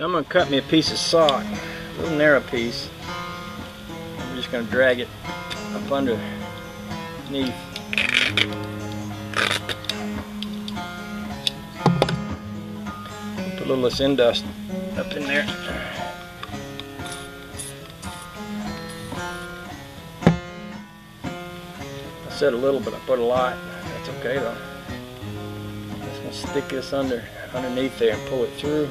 So I'm going to cut me a piece of sock, a little narrow piece. I'm just going to drag it up underneath. Put a little less dust up in there. I said a little, but I put a lot. That's okay though. Just gonna stick this under underneath there and pull it through.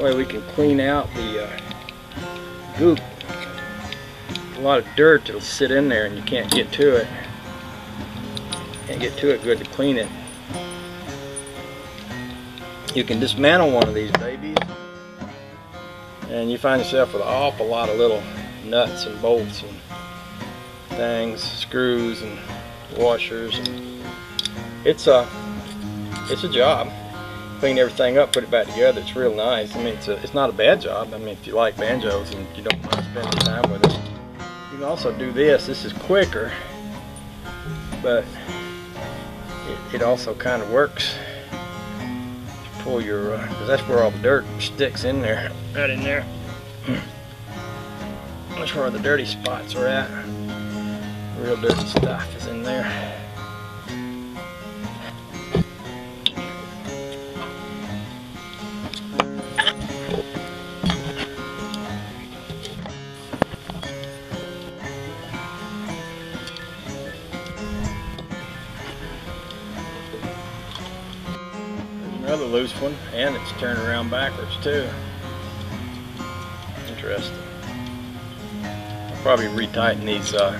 That way we can clean out the uh, goop. A lot of dirt that'll sit in there and you can't get to it. Can't get to it good to clean it. You can dismantle one of these babies and you find yourself with an awful lot of little nuts and bolts and things, screws and washers. And it's a it's a job. Clean everything up, put it back together. It's real nice. I mean, it's a, it's not a bad job. I mean, if you like banjos and you don't mind spending time with it, you can also do this. This is quicker, but it, it also kind of works. Pull your, because uh, that's where all the dirt sticks in there, right in there. That's where the dirty spots are at. Real dirty stuff is in there. Another loose one and it's turned around backwards too. Interesting. I'll probably retighten these uh,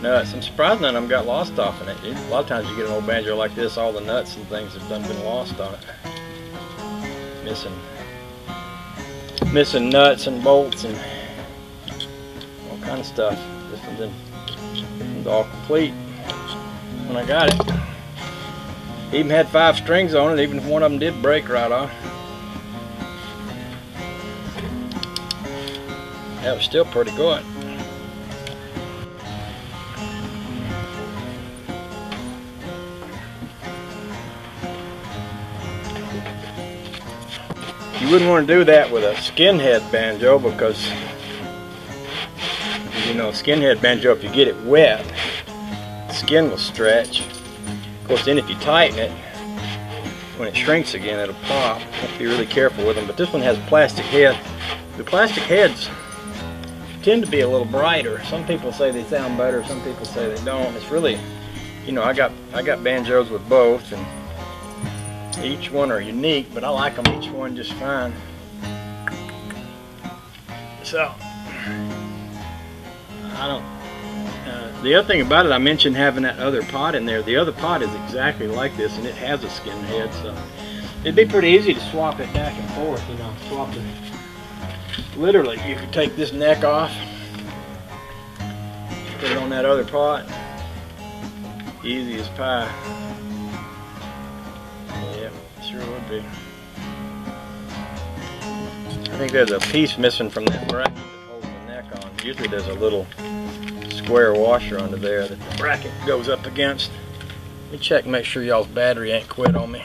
nuts. I'm surprised none of them got lost off in it. A lot of times you get an old banjo like this all the nuts and things have done been lost on it. Missing missing nuts and bolts and all kind of stuff. This one's, in, this one's all complete when I got it even had five strings on it, even if one of them did break right off. That was still pretty good. You wouldn't want to do that with a skinhead banjo because you know skinhead banjo if you get it wet skin will stretch course, then if you tighten it, when it shrinks again, it'll pop. Have to be really careful with them. But this one has a plastic head. The plastic heads tend to be a little brighter. Some people say they sound better. Some people say they don't. It's really, you know, I got I got banjos with both, and each one are unique. But I like them each one just fine. So I don't the other thing about it, I mentioned having that other pot in there. The other pot is exactly like this, and it has a skin head, so it'd be pretty easy to swap it back and forth, you know, swap it. Literally, you could take this neck off, put it on that other pot, easy as pie. Yeah, sure would be. I think there's a piece missing from that bracket that holds the neck on. Usually there's a little square washer under there that the bracket goes up against. Let me check make sure y'all's battery ain't quit on me.